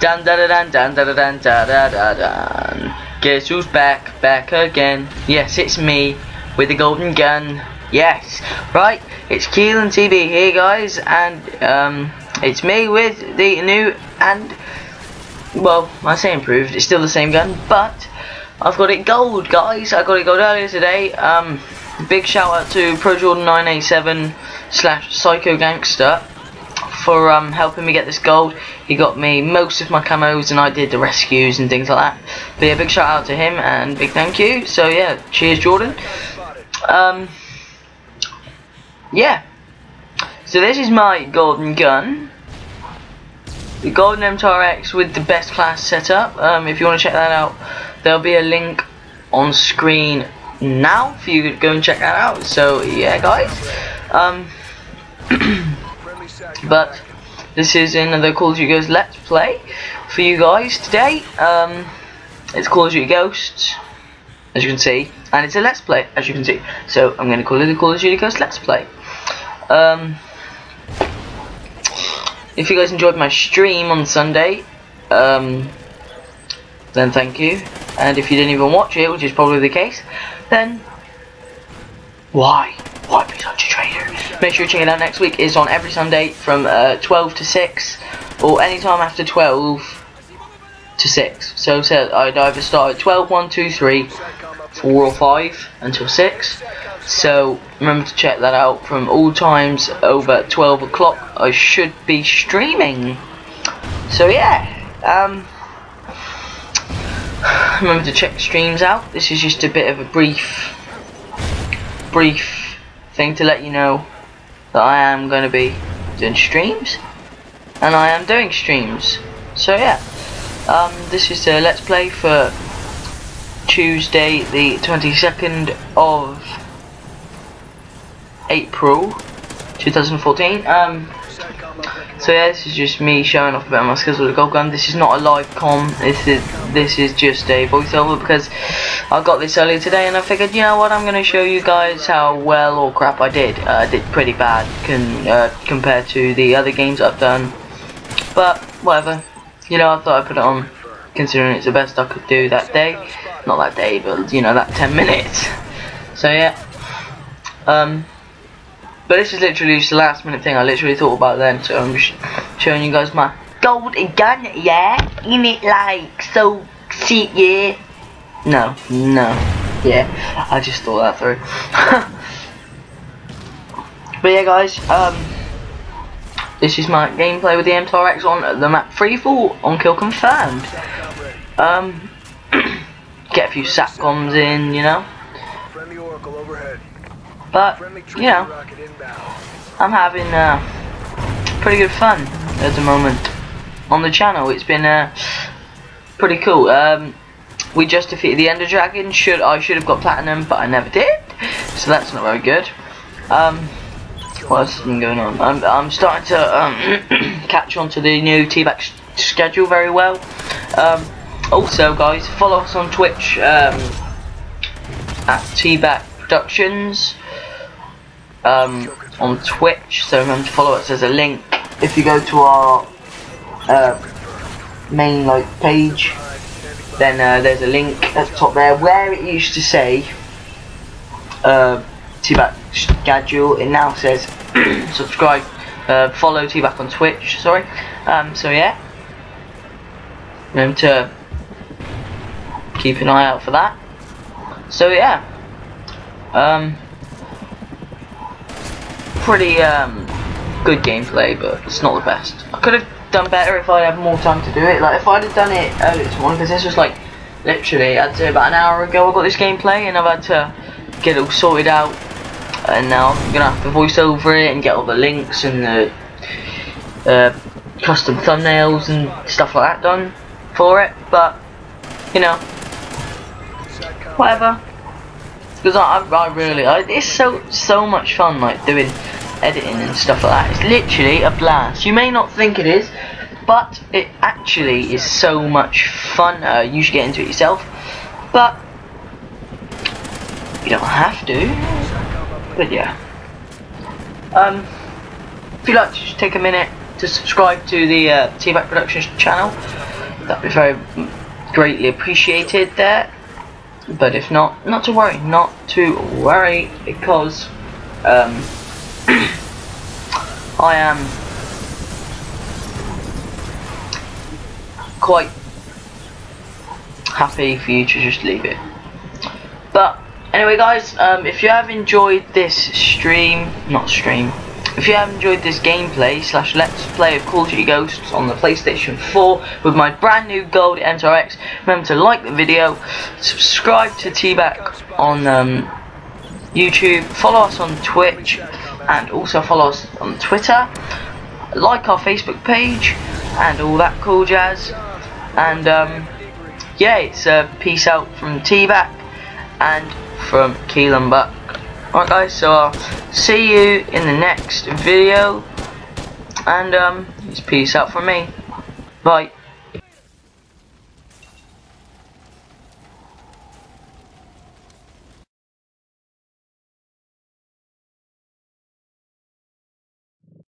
Dun da da dun dun da da dun da da da dun. Guess who's back, back again? Yes, it's me with the golden gun. Yes, right. It's Keelan TV here, guys, and um, it's me with the new and well, I say improved. It's still the same gun, but I've got it gold, guys. I got it gold earlier today. Um, big shout out to Pro Jordan 987 slash Psycho Gangster for um, helping me get this gold. He got me most of my camos and I did the rescues and things like that. But yeah, big shout out to him and big thank you. So yeah, cheers Jordan. Um, yeah. So this is my golden gun. The golden MTAR-X with the best class setup. Um, if you want to check that out, there'll be a link on screen now for you to go and check that out. So yeah, guys. Um, but this is another Call of Duty Ghosts Let's Play for you guys today. Um, it's Call of Duty Ghosts, as you can see, and it's a Let's Play, as you can see. So I'm going to call it the Call of Duty Ghosts Let's Play. Um, if you guys enjoyed my stream on Sunday, um, then thank you. And if you didn't even watch it, which is probably the case, then why? Why be such a traitor? Make sure you check it out next week. It's on every Sunday from uh, 12 to 6, or anytime after 12 to 6. So, so I'd either start at 12, 1, 2, 3, 4 or 5 until 6. So remember to check that out from all times over 12 o'clock. I should be streaming. So yeah, um, remember to check streams out. This is just a bit of a brief, brief thing to let you know that I am going to be doing streams, and I am doing streams. So yeah, um, this is a let's play for Tuesday, the 22nd of April 2014. Um, so yeah, this is just me showing off about my skills with a gold gun. This is not a live com. This is this is just a voiceover because I got this earlier today and I figured, you know what, I'm going to show you guys how well or crap I did. Uh, I did pretty bad con uh, compared to the other games I've done, but whatever. You know, I thought I'd put it on considering it's the best I could do that day. Not that day, but you know, that 10 minutes. So yeah. Um. But this is literally just the last minute thing I literally thought about then, so I'm just showing you guys my golden gun, yeah? In it like so see yeah? No, no. Yeah, I just thought that through. but yeah guys, um this is my gameplay with the MTAR-X on the map Freefall on kill confirmed. Um get a few satcoms in, you know. But, you know, I'm having uh, pretty good fun at the moment on the channel. It's been uh, pretty cool. Um, we just defeated the Ender Dragon. Should I should have got platinum, but I never did. So that's not very good. Um, what else has been going on? I'm, I'm starting to um, catch on to the new T-Back schedule very well. Um, also, guys, follow us on Twitch um, at T-Back Productions um, on Twitch, so remember to follow us. There's a link. If you go to our uh, main like page, then uh, there's a link at the top there where it used to say uh, T-Back schedule. It now says subscribe, uh, follow T-Back on Twitch. Sorry. Um, so yeah, remember to keep an eye out for that. So yeah. Um, pretty um, good gameplay, but it's not the best. I could have done better if I had more time to do it. Like if I'd have done it earlier this morning, because this was like literally, I'd say about an hour ago I got this gameplay, and I've had to get it all sorted out, and now I'm gonna have to voice over it and get all the links and the uh, custom thumbnails and stuff like that done for it. But you know, whatever. Because I, I really, I, it's so so much fun, like doing editing and stuff like that. It's literally a blast. You may not think it is, but it actually is so much fun. Uh, you should get into it yourself, but you don't have to. But yeah. Um, if you'd like to take a minute to subscribe to the uh, T-Back Productions channel, that'd be very greatly appreciated there. But if not, not to worry, not to worry, because um, I am quite happy for you to just leave it. But anyway, guys, um, if you have enjoyed this stream, not stream, if you have enjoyed this gameplay slash let's play of Call of Duty Ghosts on the PlayStation 4 with my brand new Gold MTAR-X, remember to like the video, subscribe to T-Back on um, YouTube, follow us on Twitch, and also follow us on Twitter, like our Facebook page, and all that cool jazz. And um, yeah, it's a uh, peace out from T-Back and from Keelan Buck. Alright guys, so I'll see you in the next video. And um, it's peace out from me. Bye.